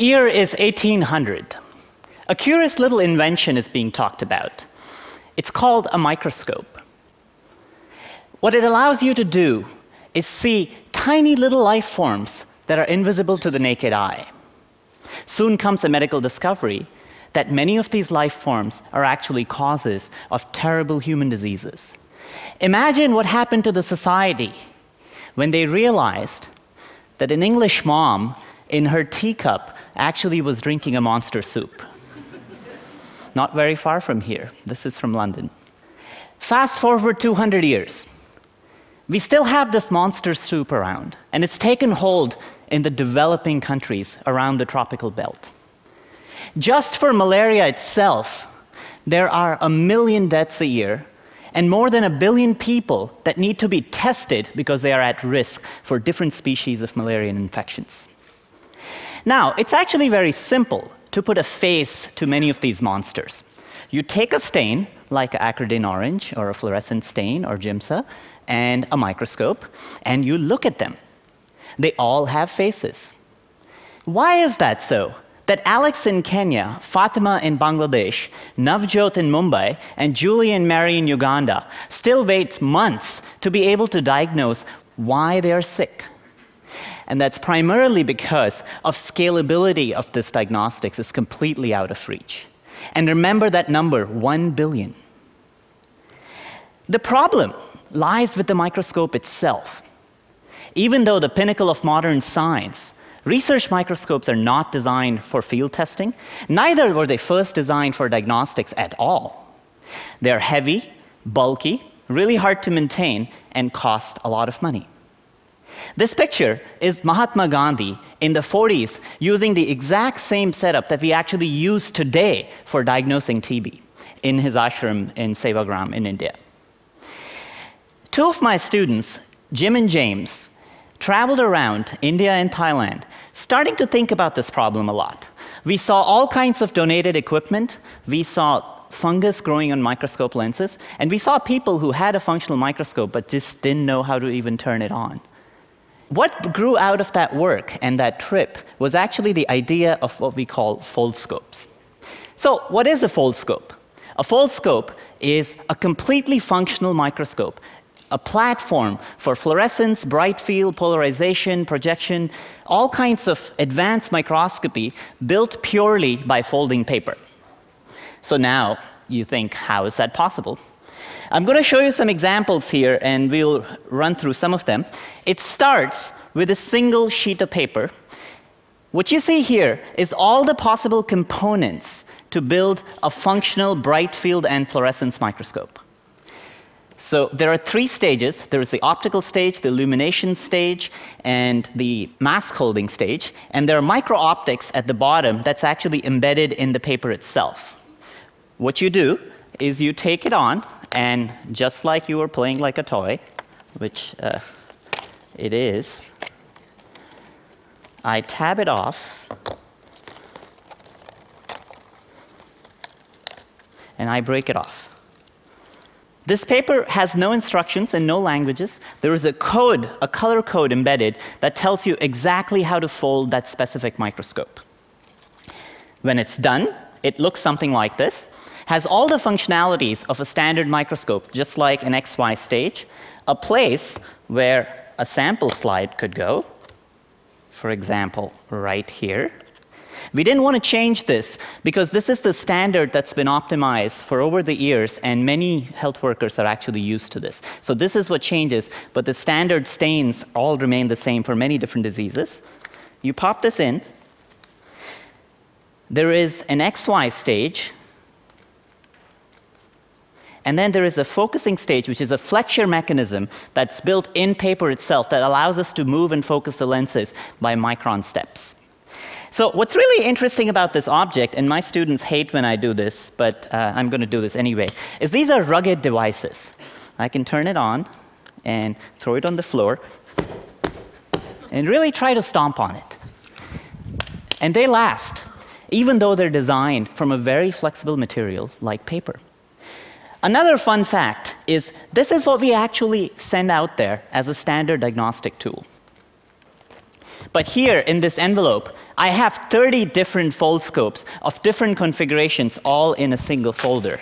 The year is 1800. A curious little invention is being talked about. It's called a microscope. What it allows you to do is see tiny little life forms that are invisible to the naked eye. Soon comes a medical discovery that many of these life forms are actually causes of terrible human diseases. Imagine what happened to the society when they realized that an English mom in her teacup actually was drinking a monster soup. Not very far from here. This is from London. Fast forward 200 years. We still have this monster soup around, and it's taken hold in the developing countries around the tropical belt. Just for malaria itself, there are a million deaths a year and more than a billion people that need to be tested because they are at risk for different species of malarial infections. Now, it's actually very simple to put a face to many of these monsters. You take a stain, like acridine orange or a fluorescent stain or Giemsa, and a microscope, and you look at them. They all have faces. Why is that so? That Alex in Kenya, Fatima in Bangladesh, Navjot in Mumbai, and Julie and Mary in Uganda still wait months to be able to diagnose why they are sick. And that's primarily because of scalability of this diagnostics is completely out of reach. And remember that number, 1 billion. The problem lies with the microscope itself. Even though the pinnacle of modern science, research microscopes are not designed for field testing, neither were they first designed for diagnostics at all. They're heavy, bulky, really hard to maintain, and cost a lot of money. This picture is Mahatma Gandhi in the 40s using the exact same setup that we actually use today for diagnosing TB in his ashram in Sevagram in India. Two of my students, Jim and James, traveled around India and Thailand, starting to think about this problem a lot. We saw all kinds of donated equipment. We saw fungus growing on microscope lenses, and we saw people who had a functional microscope but just didn't know how to even turn it on. What grew out of that work and that trip was actually the idea of what we call foldscopes. So, what is a foldscope? A foldscope is a completely functional microscope a platform for fluorescence, bright field, polarization, projection, all kinds of advanced microscopy built purely by folding paper. So now you think, how is that possible? I'm going to show you some examples here, and we'll run through some of them. It starts with a single sheet of paper. What you see here is all the possible components to build a functional bright field and fluorescence microscope. So there are three stages. There is the optical stage, the illumination stage, and the mask holding stage. And there are micro optics at the bottom that's actually embedded in the paper itself. What you do is you take it on, and just like you were playing like a toy, which uh, it is, I tab it off, and I break it off. This paper has no instructions and no languages. There is a code, a color code embedded that tells you exactly how to fold that specific microscope. When it's done, it looks something like this. Has all the functionalities of a standard microscope, just like an XY stage, a place where a sample slide could go, for example, right here. We didn't want to change this because this is the standard that's been optimized for over the years, and many health workers are actually used to this. So this is what changes, but the standard stains all remain the same for many different diseases. You pop this in. There is an XY stage, and then there is a focusing stage, which is a flexure mechanism that's built in paper itself that allows us to move and focus the lenses by micron steps. So what's really interesting about this object, and my students hate when I do this, but uh, I'm going to do this anyway, is these are rugged devices. I can turn it on and throw it on the floor and really try to stomp on it. And they last, even though they're designed from a very flexible material like paper. Another fun fact is this is what we actually send out there as a standard diagnostic tool. But here in this envelope, I have 30 different Foldscopes of different configurations all in a single folder.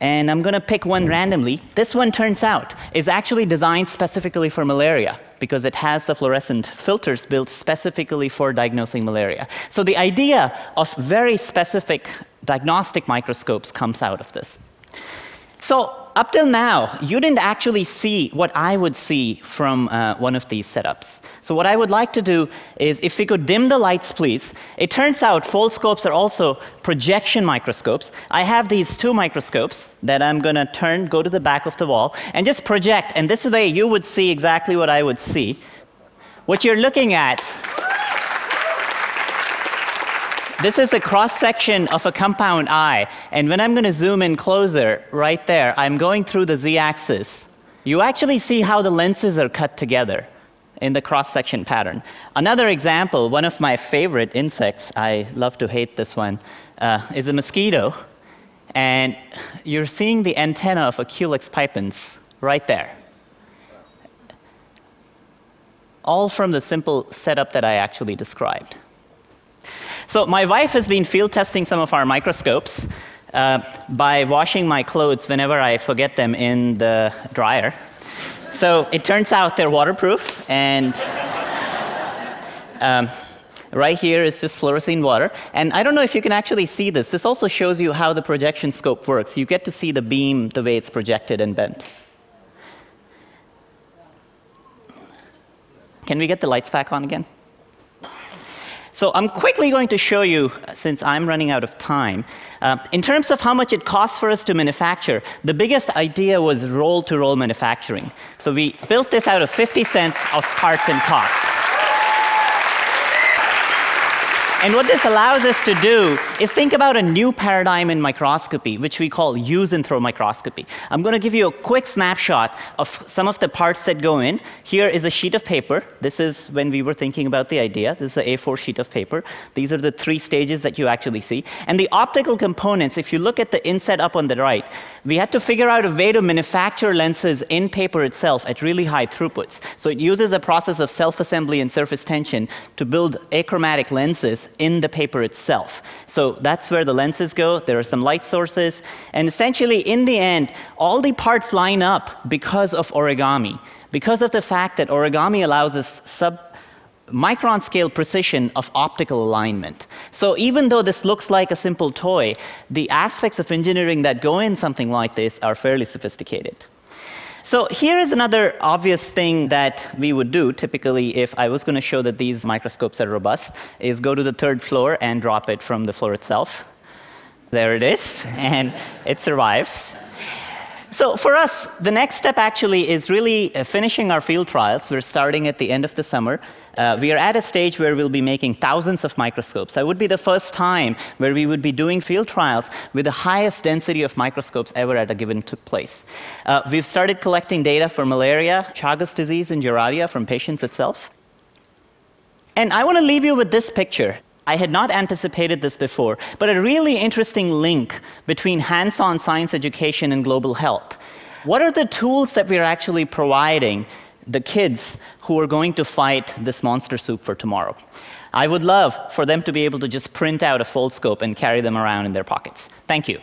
And I'm going to pick one randomly. This one turns out is actually designed specifically for malaria because it has the fluorescent filters built specifically for diagnosing malaria. So the idea of very specific diagnostic microscopes comes out of this. So up till now, you didn't actually see what I would see from uh, one of these setups. So what I would like to do is, if we could dim the lights, please. It turns out Foldscopes are also projection microscopes. I have these two microscopes that I'm going to turn, go to the back of the wall, and just project. And this way, you would see exactly what I would see. What you're looking at this is a cross section of a compound eye. And when I'm going to zoom in closer, right there, I'm going through the z axis. You actually see how the lenses are cut together in the cross section pattern. Another example, one of my favorite insects, I love to hate this one, uh, is a mosquito. And you're seeing the antenna of a Culex pipiens right there. All from the simple setup that I actually described. So my wife has been field testing some of our microscopes uh, by washing my clothes whenever I forget them in the dryer. So it turns out they're waterproof, and um, right here is just fluorescein water. And I don't know if you can actually see this. This also shows you how the projection scope works. You get to see the beam the way it's projected and bent. Can we get the lights back on again? So I'm quickly going to show you, since I'm running out of time, uh, in terms of how much it costs for us to manufacture, the biggest idea was roll-to-roll -roll manufacturing. So we built this out of 50 cents of parts and cost. And what this allows us to do is think about a new paradigm in microscopy, which we call use and throw microscopy. I'm going to give you a quick snapshot of some of the parts that go in. Here is a sheet of paper. This is when we were thinking about the idea. This is an A4 sheet of paper. These are the three stages that you actually see. And the optical components, if you look at the inset up on the right, we had to figure out a way to manufacture lenses in paper itself at really high throughputs. So it uses a process of self-assembly and surface tension to build achromatic lenses in the paper itself. So that's where the lenses go. There are some light sources. And essentially, in the end, all the parts line up because of origami, because of the fact that origami allows us sub micron scale precision of optical alignment. So even though this looks like a simple toy, the aspects of engineering that go in something like this are fairly sophisticated. So here is another obvious thing that we would do typically if I was going to show that these microscopes are robust is go to the third floor and drop it from the floor itself. There it is, and it survives. So for us, the next step actually is really uh, finishing our field trials. We're starting at the end of the summer. Uh, we are at a stage where we'll be making thousands of microscopes. That would be the first time where we would be doing field trials with the highest density of microscopes ever at a given place. Uh, we've started collecting data for malaria, Chagas disease, and Giardia from patients itself. And I want to leave you with this picture. I had not anticipated this before, but a really interesting link between hands-on science education and global health. What are the tools that we're actually providing the kids who are going to fight this monster soup for tomorrow? I would love for them to be able to just print out a Foldscope and carry them around in their pockets. Thank you.